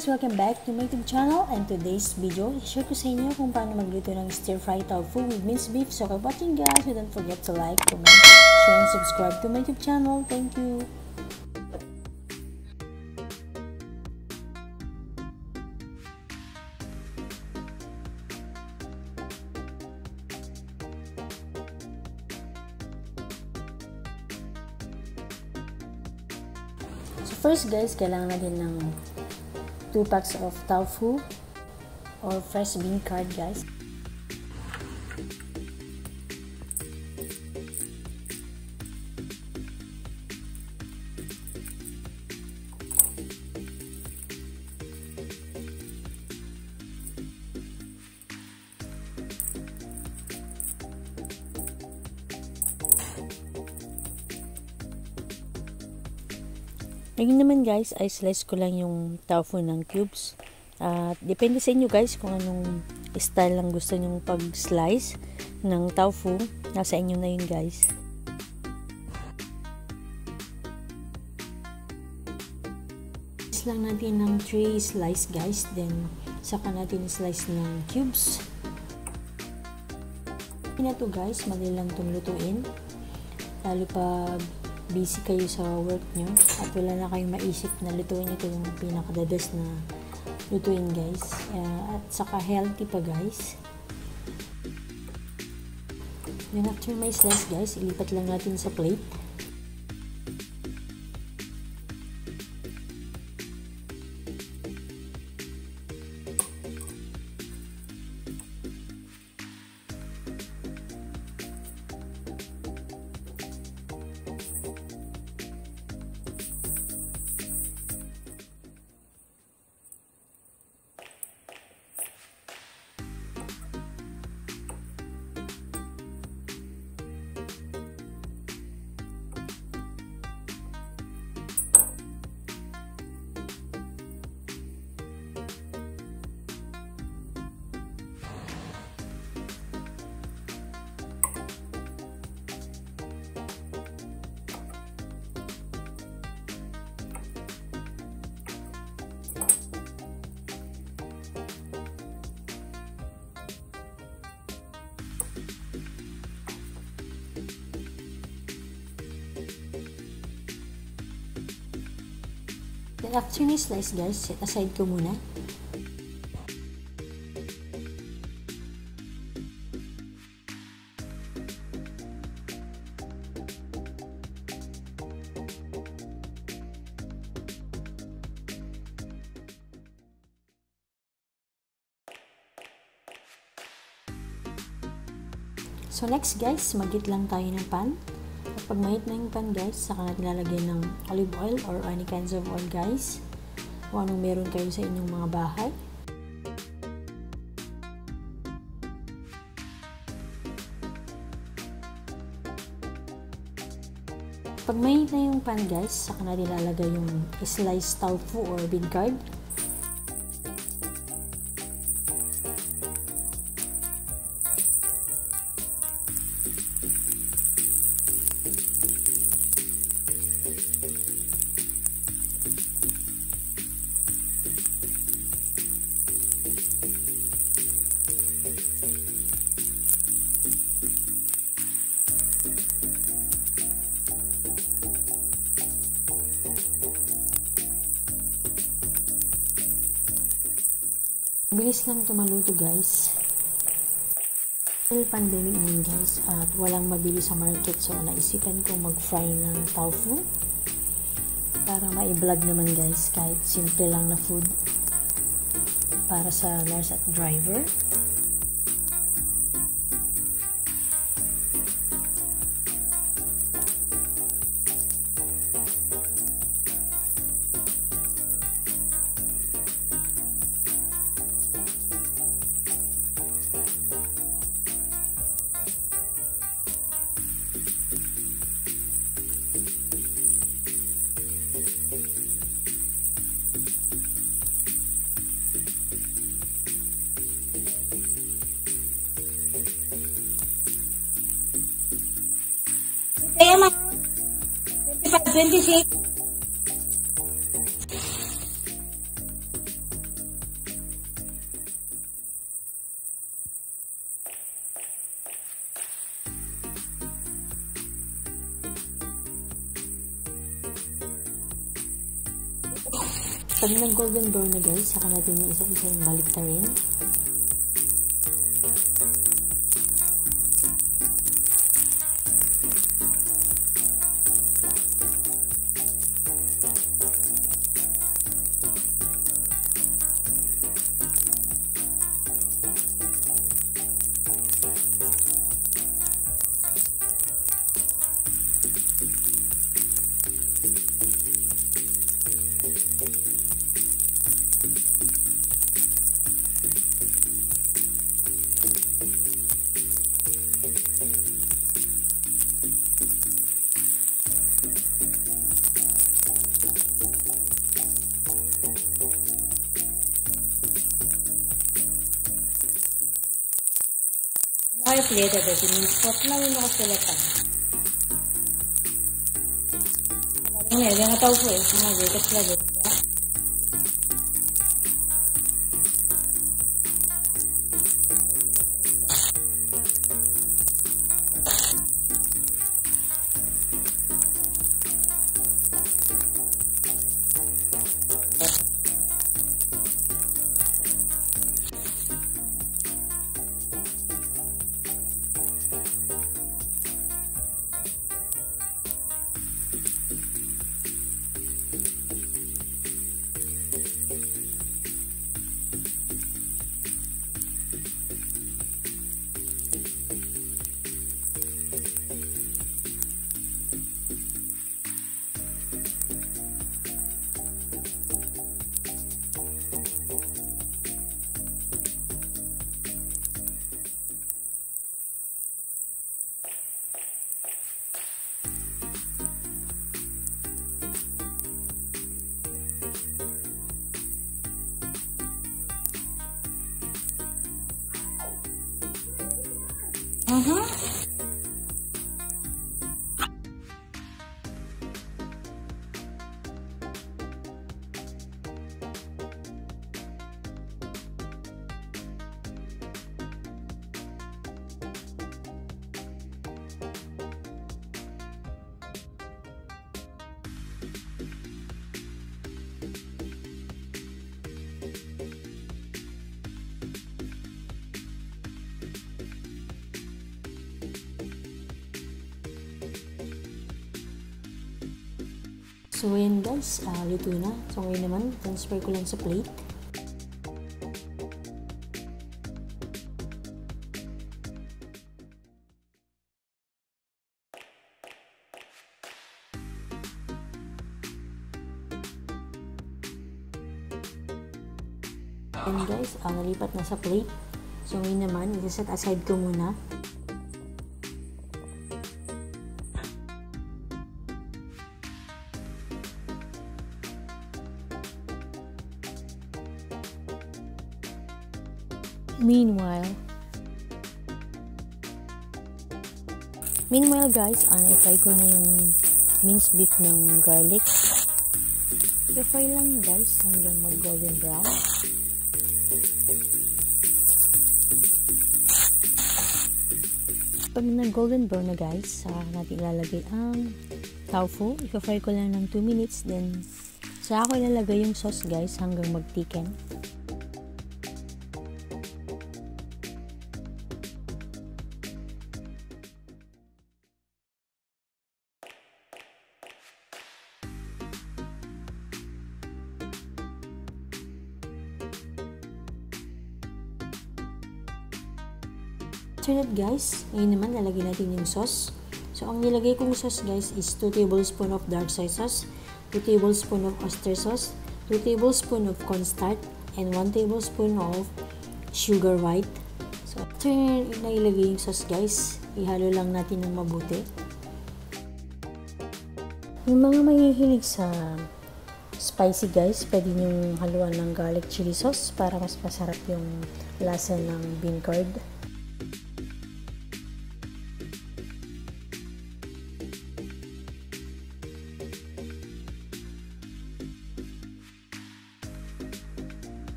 back to my YouTube channel and today's video, i-share ko sa inyo kung paano magluto ng stir-fry tofu with minced beef. So, keep watching guys, so don't forget to like, comment, share, and subscribe to my YouTube channel. Thank you! So, first guys, kailangan natin ng 2 packs of tofu or fresh bean curd guys. Ngayon naman guys, ay slice ko lang yung tofu ng cubes. At uh, depende sa inyo guys kung anong style lang gusto nyong pag-slice ng tofu. Nasa inyo na yun guys. Slice lang natin ng 3 slice guys. Then, saka natin slice ng cubes. Hindi na to guys, madali lang itong lutuin. Lalo pag busy kayo sa work nyo at wala na kayong maisip na lutuin ito yung pinakadadas na lutuin guys. Uh, at saka healthy pa guys. Then after my slice guys ilipat lang natin sa plate Then after ni slice guys, set aside ko muna. So next guys, magit lang tayo ng pan. At pag mahit na yung pan guys, saka natin lalagyan ng olive oil or any kinds of oil guys. Kung anong meron kayo sa inyong mga bahay. Pag mahit na yung pan guys, saka natin lalagay yung sliced tofu or bean curd. Bilis lang tumaluto guys. Dahil pandemic guys at walang mabili sa market so naisipan kong mag-fry ng tofu para ma-vlog naman guys kahit simple lang na food para sa nurse at driver. Kaya mga 25, 26. Pag nag golden brown na guys, saka natin yung isa-isa yung balik na rin. Mga plate ada Pot na yung nakasulatan. Ano yan, yung tau ko eh. Mga gatas lagi. So, ayan guys, uh, luto na. So, ngayon naman, transfer ko lang sa plate. And guys, uh, nalipat na sa plate. So, ngayon naman, isa-set aside ko muna. Guys, ano, i-try ko na yung minced beef ng garlic. I-fry lang guys hanggang mag-golden brown. Pag nag-golden brown na guys, saka natin ilalagay ang tofu. I-fry ko lang ng 2 minutes. Then, saka ko ilalagay yung sauce guys hanggang mag-thicken. Guys, ngayon naman lalagay natin yung sauce. So ang nilagay kong sauce guys is 2 tablespoon of dark soy sauce, 2 tablespoon of oyster sauce, 2 tablespoon of cornstarch, and 1 tablespoon of sugar white. So after na ilagay yung sauce guys, ihalo lang natin ng mabuti. Yung mga mahihilig sa spicy guys, pwede nyo haluan ng garlic chili sauce para mas masarap yung lasa ng bean curd.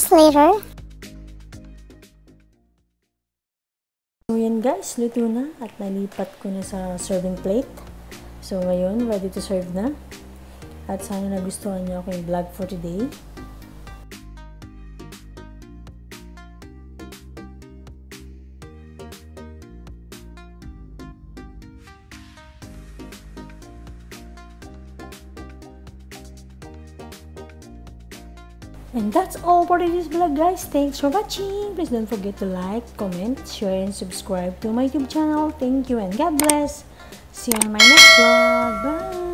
Inches later, So yan guys, luto na at nalipat ko na sa serving plate. So, ngayon, ready to serve na. At sana nagustuhan niyo ako yung vlog for today. And that's all for today's vlog guys. Thanks for watching. Please don't forget to like, comment, share, and subscribe to my YouTube channel. Thank you and God bless. See you on my next vlog. Bye!